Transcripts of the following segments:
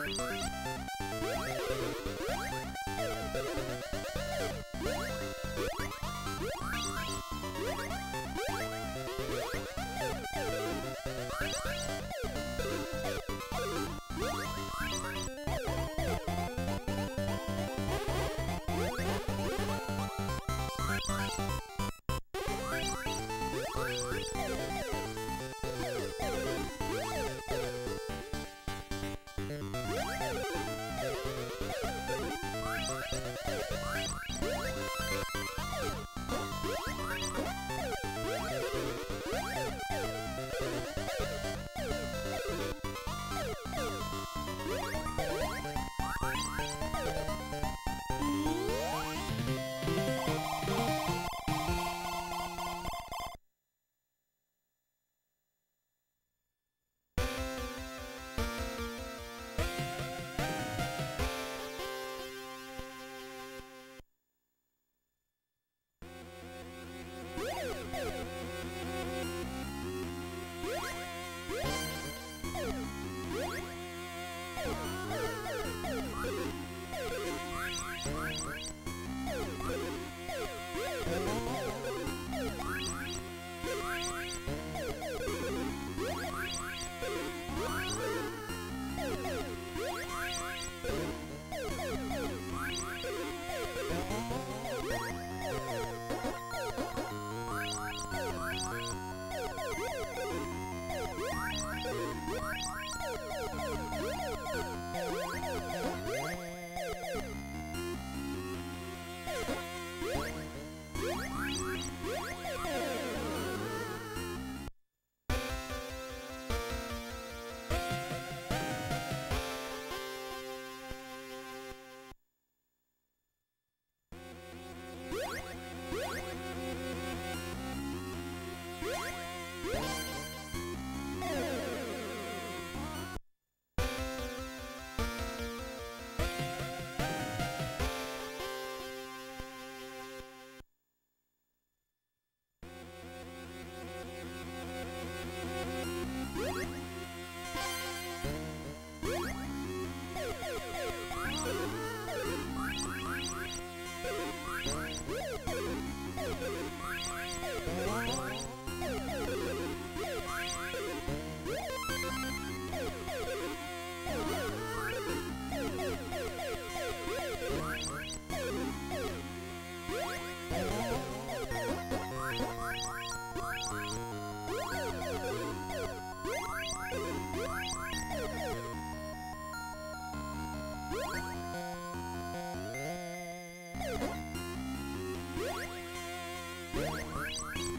What?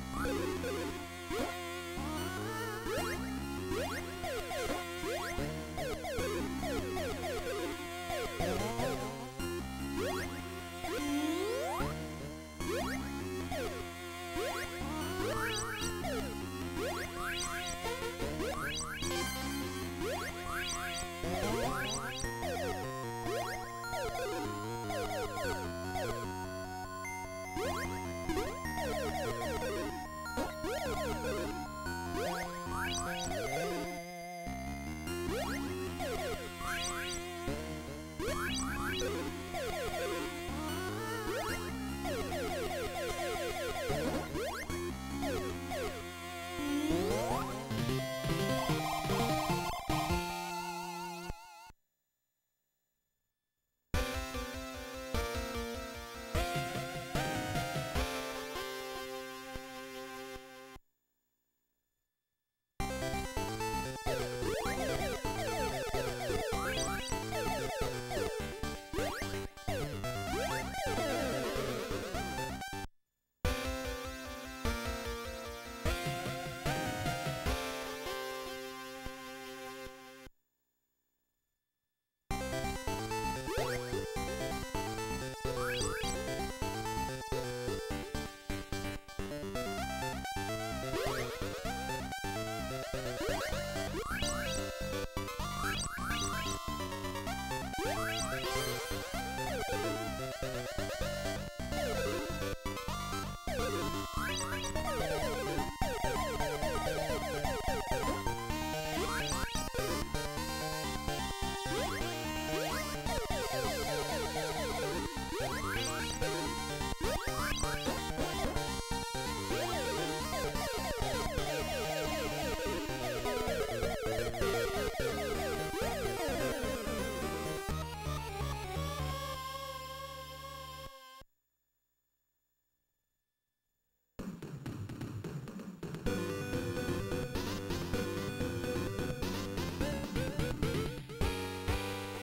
Thank you.